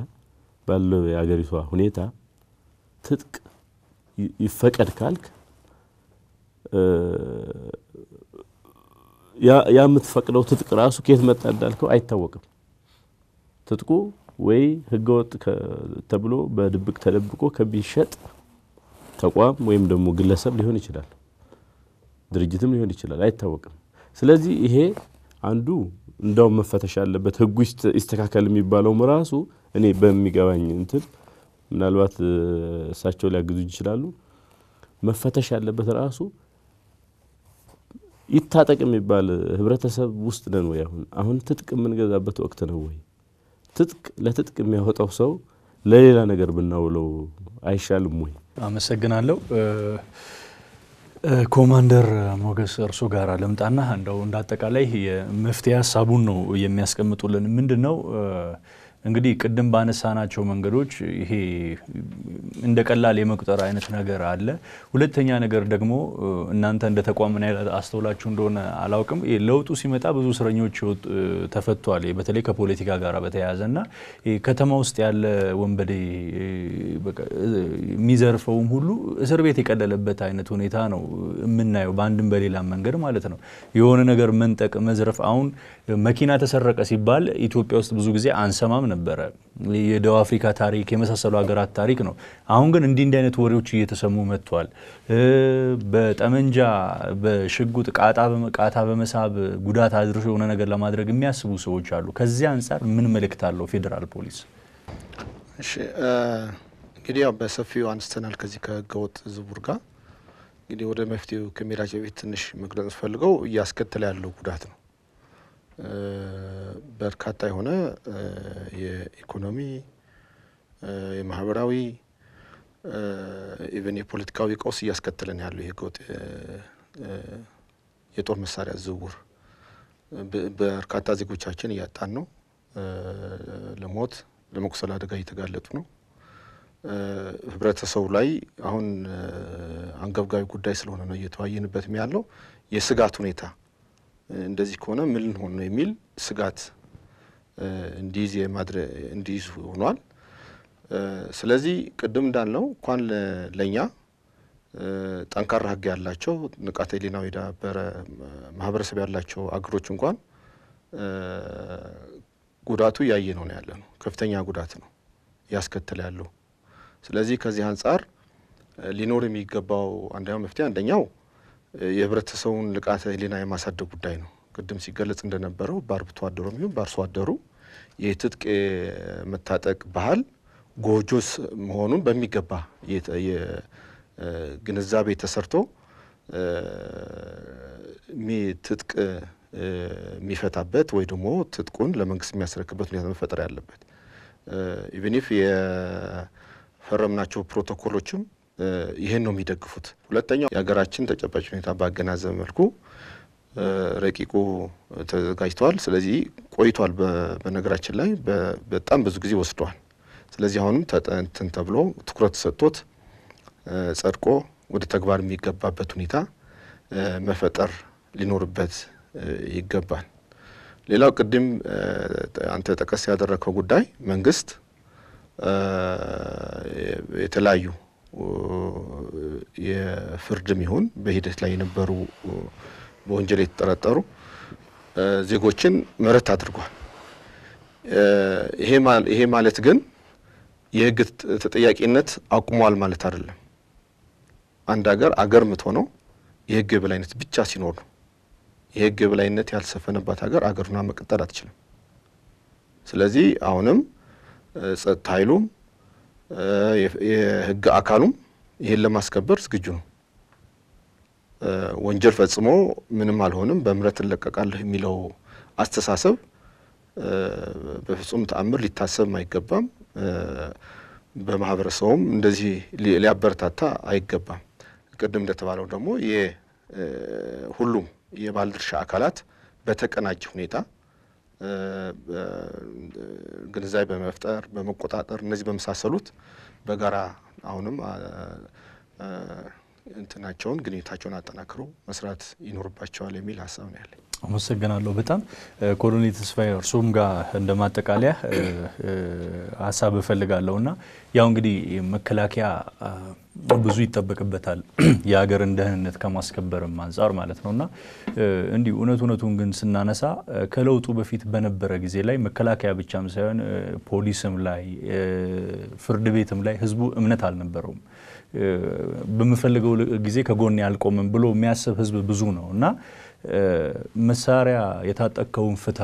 ባለው የሀገሪቷ ሁኔታ ትጥቅ ይፈቀድ ካልክ ያ የምትፈቅደው ትጥቅ ራሱ ከየት መጣ እንዳልከው አይታወቅም። ትጥቁ ወይ ህገወጥ ተብሎ በድብቅ ተደብቆ ከሚሸጥ ተቋም ወይም ደግሞ ግለሰብ ሊሆን ይችላል፣ ድርጅትም ሊሆን ይችላል፣ አይታወቅም። ስለዚህ ይሄ አንዱ እንዳውም መፈተሽ ያለበት ህጉ ይስተካከል የሚባለውም ራሱ እኔ በሚገባኝ እንትን ምናልባት እሳቸው ሊያግዙ ይችላሉ። መፈተሽ ያለበት ራሱ ይታጠቅ የሚባል ህብረተሰብ ውስጥ ነን ወይ? አሁን አሁን ትጥቅ የምንገዛበት ወቅት ነው ወይ? ትጥቅ ለትጥቅ የሚያወጣው ሰው ለሌላ ነገር ብናውለው አይሻልም ወይ? አመሰግናለሁ። ኮማንደር ሞገስ እርሶ ጋር ልምጣና እንደው እንደ አጠቃላይ የመፍትሄ ሀሳቡን ነው የሚያስቀምጡልን። ምንድን ነው እንግዲህ ቅድም ባነሳናቸው መንገዶች ይሄ እንደ ቀላል የመቁጠር አይነት ነገር አለ። ሁለተኛ ነገር ደግሞ እናንተ እንደ ተቋም ምን ያህል አስተውላችሁ እንደሆነ አላውቅም። ለውጡ ሲመጣ ብዙ እስረኞች ተፈቷል፣ በተለይ ከፖለቲካ ጋር በተያያዘ እና ከተማ ውስጥ ያለ ወንበዴ የሚዘርፈውም ሁሉ እስር ቤት የቀለለበት አይነት ሁኔታ ነው የምናየው፣ በአንድም በሌላም መንገድ ማለት ነው። የሆነ ነገር መንጠቅ፣ መዝረፍ። አሁን መኪና ተሰረቀ ሲባል ኢትዮጵያ ውስጥ ብዙ ጊዜ አንሰማም ነበረ። የደቡብ አፍሪካ ታሪክ የመሳሰሉ ሀገራት ታሪክ ነው። አሁን ግን እንዲህ እንዲህ አይነት ወሬዎች እየተሰሙ መጥቷል። በጠመንጃ በሽጉጥ ቃታ በመሳብ ጉዳት አድርሶ የሆነ ነገር ለማድረግ የሚያስቡ ሰዎች አሉ። ከዚህ አንጻር ምን መልእክት አለው ፌዴራል ፖሊስ? እንግዲህ ያው በሰፊው አንስተናል ከዚህ ከህገወጥ ዝውውር ጋር እንግዲህ ወደ መፍትሄው ከመሄዳችን በፊት ትንሽ መግለጽ ፈልገው እያስከተለ ያለው ጉዳት ነው። በርካታ የሆነ የኢኮኖሚ፣ የማህበራዊ even የፖለቲካዊ ቀውስ እያስከተለን ያለው የህገወጥ የጦር መሳሪያ ዝውውር በርካታ ዜጎቻችን እያጣን ነው። ለሞት ለመቁሰል አደጋ እየተጋለጡ ነው። ህብረተሰቡ ላይ አሁን አንገብጋቢ ጉዳይ ስለሆነ ነው እየተወያየንበትም ያለው የስጋት ሁኔታ እንደዚህ ከሆነ ምን ልንሆን ነው የሚል ስጋት እንዲይዝ የማድረግ እንዲይዝ ሆኗል። ስለዚህ ቅድም እንዳልነው እንኳን ለእኛ ጠንካራ ህግ ያላቸው ንቃተ ህሊናው የዳበረ ማህበረሰብ ያላቸው አገሮች እንኳን ጉዳቱ ነው ነው ያለ ነው። ከፍተኛ ጉዳት ነው እያስከተለ ያለው። ስለዚህ ከዚህ አንጻር ሊኖር የሚገባው አንደኛው መፍትሄ አንደኛው የህብረተሰቡን ንቃተ ህሊና የማሳደግ ጉዳይ ነው። ቅድም ሲገለጽ እንደነበረው በአርብቶ አደሩም ይሁን በአርሶ አደሩ የትጥቅ መታጠቅ ባህል ጎጆስ መሆኑን በሚገባ ግንዛቤ ተሰርቶ ትጥቅ የሚፈታበት ወይ ደግሞ ትጥቁን ለመንግስት የሚያስረክበት ሁኔታ መፈጠር ያለበት even የፈረምናቸው ፕሮቶኮሎችም ይህን ነው የሚደግፉት። ሁለተኛው የሀገራችን ተጨባጭ ሁኔታ ባገናዘበ መልኩ ረቂቁ ተዘጋጅተዋል። ስለዚህ ቆይቷል። በነገራችን ላይ በጣም ብዙ ጊዜ ወስደዋል። ስለዚህ አሁንም ተጠንቶ ተብሎ ትኩረት ሰጥቶት ጸድቆ ወደ ተግባር የሚገባበት ሁኔታ መፈጠር ሊኖርበት ይገባል። ሌላው ቅድም አንተ ጠቀስ ያደረግከው ጉዳይ መንግስት የተለያዩ የፍርድም ይሁን በሂደት ላይ የነበሩ በወንጀል የተጠረጠሩ ዜጎችን ምህረት አድርጓል። ይሄ ማለት ግን የህግ ተጠያቂነት አቁሟል ማለት አይደለም። አንድ ሀገር አገር የምትሆነው የህግ የበላይነት ብቻ ሲኖር ነው። የህግ የበላይነት ያልሰፈነባት ሀገር አገሩና መቀጠል አትችልም። ስለዚህ አሁንም ጸጥታ ኃይሉም የህግ አካሉም ይህን ለማስከበር ዝግጁ ነው። ወንጀል ፈጽሞ ምንም አልሆንም በምህረት እለቀቃለሁ የሚለው አስተሳሰብ በፍጹም ተአምር ሊታሰብም አይገባም። በማህበረሰቡም እንደዚህ ሊያበረታታ አይገባም። ቅድም እንደተባለው ደግሞ ሁሉም የባለድርሻ አካላት በተቀናጀ ሁኔታ ግንዛቤ በመፍጠር በመቆጣጠር እነዚህ በመሳሰሉት በጋራ አሁንም እንትናቸውን ግንኙነታቸውን አጠናክረው መስራት ይኖርባቸዋል የሚል ሀሳብ ነው ያለኝ። አመሰግናለሁ በጣም። ኮሎኔል ተስፋዬ እርሱም ጋር እንደ ማጠቃለያ ሀሳብ እፈልጋለሁ እና ያው እንግዲህ መከላከያ ብዙ ይጠበቅበታል (clears throat) የሀገርን ደህንነት ከማስከበርም አንጻር ማለት ነው። እና እንዲሁ እውነት እውነቱን ግን ስናነሳ ከለውጡ በፊት በነበረ ጊዜ ላይ መከላከያ ብቻም ሳይሆን ፖሊስም ላይ ፍርድ ቤትም ላይ ህዝቡ እምነት አልነበረውም። በምፈልገው ጊዜ ከጎኔ አልቆምም ብሎ የሚያስብ ህዝብ ብዙ ነው። እና መሳሪያ የታጠቅከውን ፍታ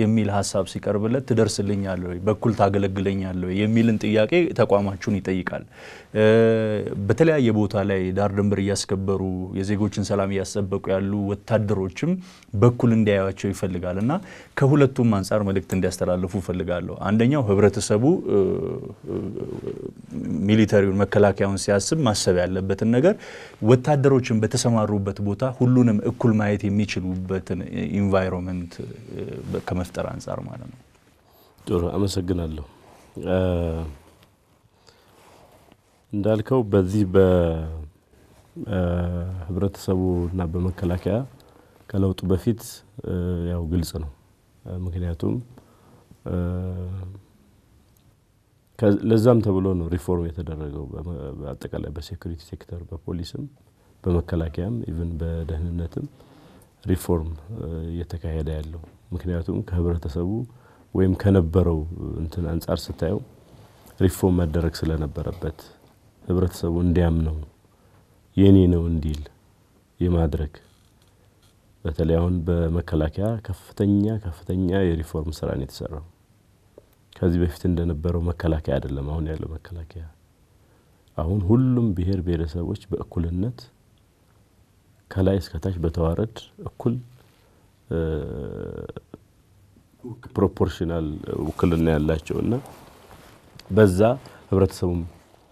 የሚል ሀሳብ ሲቀርብለት ትደርስልኛለህ ወይ፣ በኩል ታገለግለኛለህ ወይ የሚልን ጥያቄ ተቋማችሁን ይጠይቃል። በተለያየ ቦታ ላይ ዳር ድንበር እያስከበሩ የዜጎችን ሰላም እያስጠበቁ ያሉ ወታደሮችም በኩል እንዲያዩቸው ይፈልጋል እና ከሁለቱም አንጻር መልእክት እንዲያስተላልፉ እፈልጋለሁ። አንደኛው ህብረተሰቡ ሚሊተሪውን መከላከያውን ሲያስብ ማሰብ ያለበትን ነገር ወታደሮችን በተሰማሩበት ቦታ ሁሉንም እኩል ማየት የሚችሉበትን environment ከመፍጠር አንጻር ማለት ነው። ጥሩ አመሰግናለሁ። እንዳልከው በዚህ በህብረተሰቡ እና በመከላከያ ከለውጡ በፊት ያው ግልጽ ነው። ምክንያቱም ለዛም ተብሎ ነው ሪፎርም የተደረገው በአጠቃላይ በ security sector በፖሊስም በመከላከያም even በደህንነትም ሪፎርም እየተካሄደ ያለው ምክንያቱም ከህብረተሰቡ ወይም ከነበረው እንትን አንጻር ስታየው ሪፎርም መደረግ ስለነበረበት ህብረተሰቡ እንዲያምነው የኔ ነው እንዲል የማድረግ በተለይ አሁን በመከላከያ ከፍተኛ ከፍተኛ የሪፎርም ስራ ነው የተሰራው። ከዚህ በፊት እንደነበረው መከላከያ አይደለም አሁን ያለው መከላከያ። አሁን ሁሉም ብሔር ብሔረሰቦች በእኩልነት ከላይ እስከታች በተዋረድ እኩል proportional ውክልና ያላቸው እና በዛ ህብረተሰቡም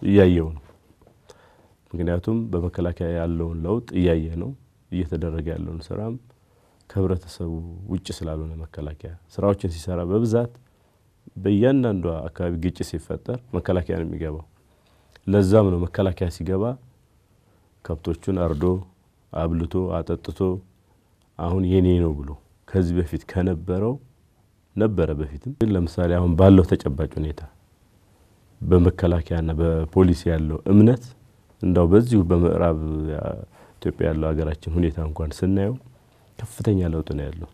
እያየው ነው። ምክንያቱም በመከላከያ ያለውን ለውጥ እያየ ነው። እየተደረገ ያለውን ስራም ከህብረተሰቡ ውጭ ስላልሆነ መከላከያ ስራዎችን ሲሰራ በብዛት በእያንዳንዷ አካባቢ ግጭት ሲፈጠር መከላከያ ነው የሚገባው። ለዛም ነው መከላከያ ሲገባ ከብቶቹን አርዶ አብልቶ አጠጥቶ አሁን የኔ ነው ብሎ ከዚህ በፊት ከነበረው ነበረ በፊትም ግን ለምሳሌ አሁን ባለው ተጨባጭ ሁኔታ በመከላከያና በፖሊስ ያለው እምነት እንዳው በዚሁ በምዕራብ ኢትዮጵያ ያለው ሀገራችን ሁኔታ እንኳን ስናየው ከፍተኛ ለውጥ ነው ያለው።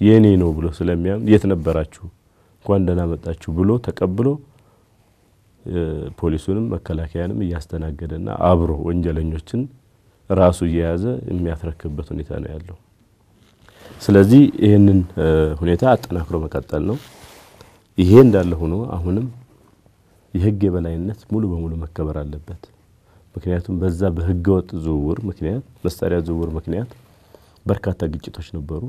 የኔ ነው ብሎ ስለሚያምን የት ነበራችሁ እንኳን ደህና መጣችሁ ብሎ ተቀብሎ ፖሊሱንም መከላከያንም እያስተናገደና አብሮ ወንጀለኞችን ራሱ እየያዘ የሚያስረክብበት ሁኔታ ነው ያለው። ስለዚህ ይህንን ሁኔታ አጠናክሮ መቀጠል ነው። ይሄ እንዳለ ሆኖ አሁንም የህግ የበላይነት ሙሉ በሙሉ መከበር አለበት። ምክንያቱም በዛ በህገ ወጥ ዝውውር ምክንያት መሳሪያ ዝውውር ምክንያት በርካታ ግጭቶች ነበሩ።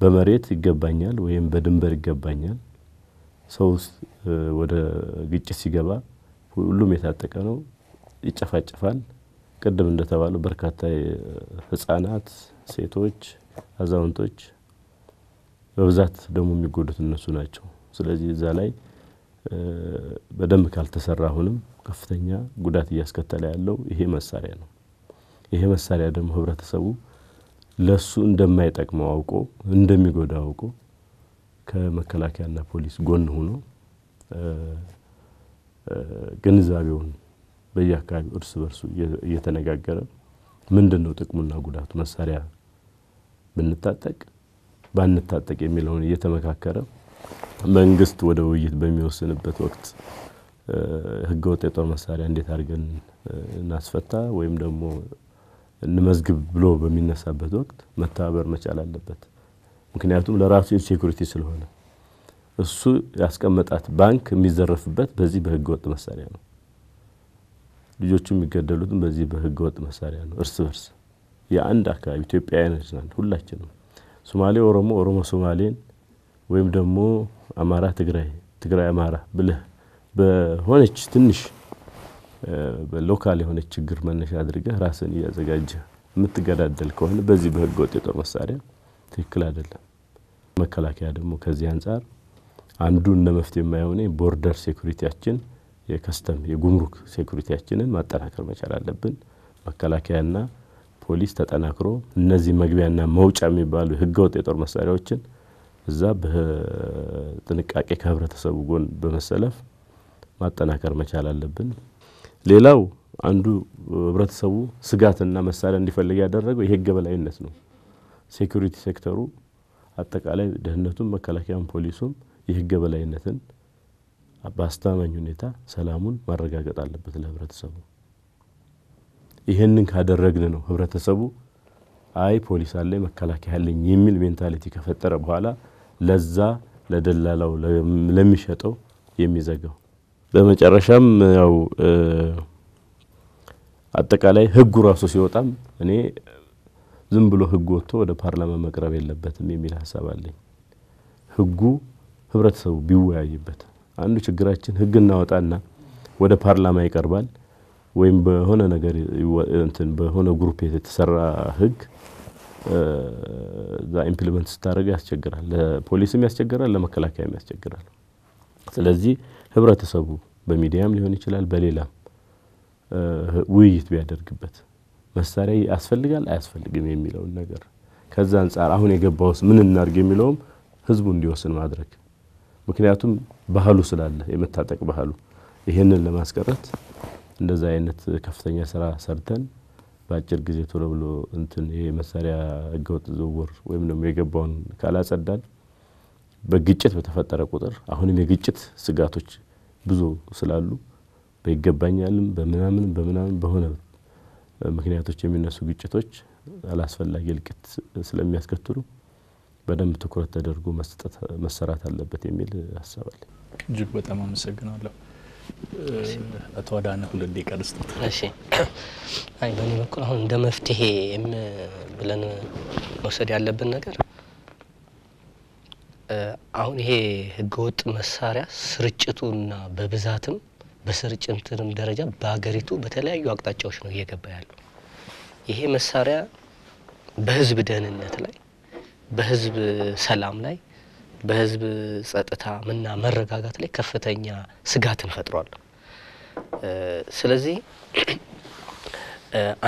በመሬት ይገባኛል ወይም በድንበር ይገባኛል ሰው ወደ ግጭት ሲገባ ሁሉም የታጠቀ ነው፣ ይጨፋጨፋል። ቅድም እንደተባለው በርካታ ህጻናት፣ ሴቶች፣ አዛውንቶች በብዛት ደግሞ የሚጎዱት እነሱ ናቸው። ስለዚህ እዛ ላይ በደንብ ካልተሰራ አሁንም ከፍተኛ ጉዳት እያስከተለ ያለው ይሄ መሳሪያ ነው። ይሄ መሳሪያ ደግሞ ህብረተሰቡ ለሱ እንደማይጠቅመው አውቆ እንደሚጎዳ አውቆ ከመከላከያና ፖሊስ ጎን ሆኖ ግንዛቤውን በየአካባቢው እርስ በርሱ እየተነጋገረ ምንድን ነው ጥቅሙና ጉዳቱ መሳሪያ ብንታጠቅ ባንታጠቅ የሚለውን እየተመካከረ መንግስት ወደ ውይይት በሚወስንበት ወቅት ህገወጥ የጦር መሳሪያ እንዴት አድርገን እናስፈታ ወይም ደግሞ እንመዝግብ ብሎ በሚነሳበት ወቅት መተባበር መቻል አለበት። ምክንያቱም ለራሱ insecurity ስለሆነ እሱ ያስቀመጣት ባንክ የሚዘረፍበት በዚህ በህገ ወጥ መሳሪያ ነው። ልጆቹ የሚገደሉትም በዚህ በህገ ወጥ መሳሪያ ነው። እርስ በርስ የአንድ አካባቢ ኢትዮጵያውያኖች ነን ሁላችንም። ሶማሌ ኦሮሞ፣ ኦሮሞ ሶማሌን ወይም ደግሞ አማራ ትግራይ፣ ትግራይ አማራ ብለህ በሆነች ትንሽ በ local የሆነች ችግር መነሻ አድርገህ ራስን እያዘጋጀ የምትገዳደል ከሆነ በዚህ በህገ ወጥ የጦር መሳሪያ ትክክል አይደለም። መከላከያ ደግሞ ከዚህ አንጻር አንዱ እንደ መፍትሄ እኔ border security ያችን የ custom የጉምሩክ security ያችንን ማጠናከር መቻል አለብን። መከላከያና ፖሊስ ተጠናክሮ እነዚህ መግቢያና መውጫ የሚባሉ ህገወጥ የጦር መሳሪያዎችን እዛ በጥንቃቄ ከህብረተሰቡ ጎን በመሰለፍ ማጠናከር መቻል አለብን። ሌላው አንዱ ህብረተሰቡ ስጋትና መሳሪያ እንዲፈልግ ያደረገው የህግ የበላይነት ነው። security sector ኡ አጠቃላይ ደህንነቱም፣ መከላከያም፣ ፖሊሱም የህግ የበላይነትን በአስተማማኝ ሁኔታ ሰላሙን ማረጋገጥ አለበት ለህብረተሰቡ። ይህንን ካደረግን ነው ህብረተሰቡ አይ ፖሊስ አለኝ መከላከያ አለኝ የሚል mentality ከፈጠረ በኋላ ለዛ ለደላላው ለሚሸጠው የሚዘጋው። በመጨረሻም ያው አጠቃላይ ህጉ ራሱ ሲወጣም እኔ ዝም ብሎ ህጉ ወጥቶ ወደ ፓርላማ መቅረብ የለበትም የሚል ሀሳብ አለኝ። ህጉ ህብረተሰቡ ቢወያይበት አንዱ ችግራችን ህግ እናወጣና ወደ ፓርላማ ይቀርባል ወይም በሆነ ነገር እንትን በሆነ group የተሰራ ህግ እዛ implement ስታደርግ ያስቸግራል። ለፖሊስም ያስቸግራል፣ ለመከላከያም ያስቸግራል። ስለዚህ ህብረተሰቡ በሚዲያም ሊሆን ይችላል፣ በሌላም ውይይት ቢያደርግበት መሳሪያ ያስፈልጋል አያስፈልግም የሚለውን ነገር ከዛ አንጻር አሁን የገባውስ ምን እናርግ የሚለውም ህዝቡ እንዲወስን ማድረግ ምክንያቱም ባህሉ ስላለ የመታጠቅ ባህሉ ይህንን ለማስቀረት እንደዛ አይነት ከፍተኛ ስራ ሰርተን በአጭር ጊዜ ቶሎ ብሎ እንትን ይሄ መሳሪያ ህገወጥ ዝውውር ወይም ደግሞ የገባውን ካላጸዳን በግጭት በተፈጠረ ቁጥር አሁንም የግጭት ስጋቶች ብዙ ስላሉ በይገባኛልም በምናምን በምናምን በሆነ ምክንያቶች የሚነሱ ግጭቶች አላስፈላጊ እልቂት ስለሚያስከትሉ በደንብ ትኩረት ተደርጎ መሰራት አለበት የሚል ሀሳብ አለ። እጅግ በጣም አመሰግናለሁ። አቶ አዳነ ሁለት ደቂቃ እሺ አይ በእኔ በኩል አሁን እንደ መፍትሄ ብለን መውሰድ ያለብን ነገር አሁን ይሄ ህገወጥ መሳሪያ ስርጭቱና በብዛትም በስርጭትም ደረጃ በሀገሪቱ በተለያዩ አቅጣጫዎች ነው እየገባ ያለው። ይሄ መሳሪያ በህዝብ ደህንነት ላይ፣ በህዝብ ሰላም ላይ፣ በህዝብ ጸጥታ ምና መረጋጋት ላይ ከፍተኛ ስጋትን ፈጥሯል። ስለዚህ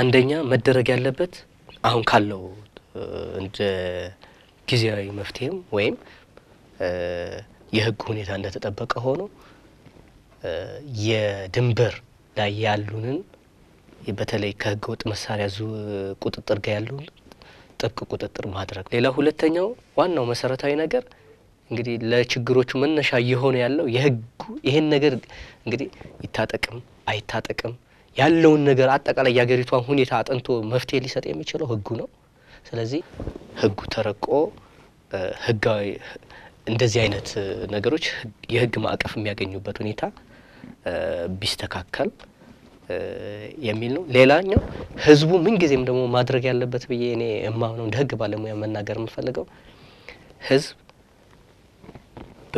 አንደኛ መደረግ ያለበት አሁን ካለው እንደ ጊዜያዊ መፍትሄም ወይም የህግ ሁኔታ እንደተጠበቀ ሆኖ የድንበር ላይ ያሉንን በተለይ ከህገ ወጥ መሳሪያ ቁጥጥር ጋር ያሉን ጥብቅ ቁጥጥር ማድረግ። ሌላ ሁለተኛው ዋናው መሰረታዊ ነገር እንግዲህ ለችግሮቹ መነሻ እየሆነ ያለው የህጉ ይህን ነገር እንግዲህ ይታጠቅም አይታጠቅም ያለውን ነገር አጠቃላይ የሀገሪቷን ሁኔታ አጥንቶ መፍትሄ ሊሰጥ የሚችለው ህጉ ነው። ስለዚህ ህጉ ተረቆ ህጋዊ እንደዚህ አይነት ነገሮች የህግ ማዕቀፍ የሚያገኙበት ሁኔታ ቢስተካከል የሚል ነው። ሌላኛው ህዝቡ ምንጊዜም ደግሞ ማድረግ ያለበት ብዬ እኔ እማምነው እንደ ህግ ባለሙያ መናገር የምፈልገው ህዝብ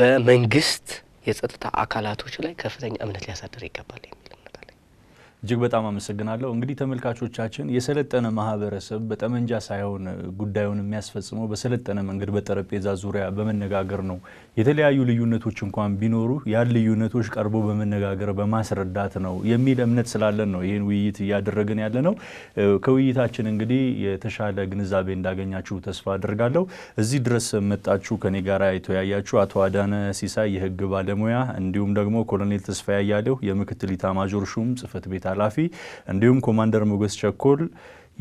በመንግስት የጸጥታ አካላቶች ላይ ከፍተኛ እምነት ሊያሳድር ይገባል እጅግ በጣም አመሰግናለሁ። እንግዲህ ተመልካቾቻችን የሰለጠነ ማህበረሰብ በጠመንጃ ሳይሆን ጉዳዩን የሚያስፈጽመው በሰለጠነ መንገድ በጠረጴዛ ዙሪያ በመነጋገር ነው። የተለያዩ ልዩነቶች እንኳን ቢኖሩ ያን ልዩነቶች ቀርቦ በመነጋገር በማስረዳት ነው የሚል እምነት ስላለን ነው ይህን ውይይት እያደረግን ያለ ነው። ከውይይታችን እንግዲህ የተሻለ ግንዛቤ እንዳገኛችሁ ተስፋ አድርጋለሁ። እዚህ ድረስ መጣችሁ ከኔ ጋር የተወያያችሁ አቶ አዳነ ሲሳይ የህግ ባለሙያ እንዲሁም ደግሞ ኮሎኔል ተስፋዬ አያሌው የምክትል ኢታማዦር ሹም ጽህፈት ቤት ኃላፊ እንዲሁም ኮማንደር ሞገስ ቸኮል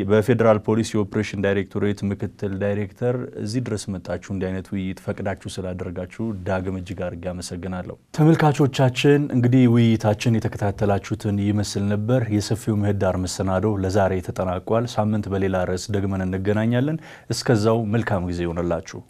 በፌዴራል ፖሊስ የኦፕሬሽን ዳይሬክቶሬት ምክትል ዳይሬክተር እዚህ ድረስ መጣችሁ እንዲህ አይነት ውይይት ፈቅዳችሁ ስላደረጋችሁ ዳግም እጅግ አድርጌ አመሰግናለሁ። ተመልካቾቻችን እንግዲህ ውይይታችን የተከታተላችሁትን ይመስል ነበር። የሰፊው ምህዳር መሰናዶ ለዛሬ ተጠናቋል። ሳምንት በሌላ ርዕስ ደግመን እንገናኛለን። እስከዛው መልካም ጊዜ ይሆንላችሁ።